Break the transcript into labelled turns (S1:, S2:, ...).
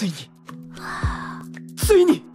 S1: ついに。ついに。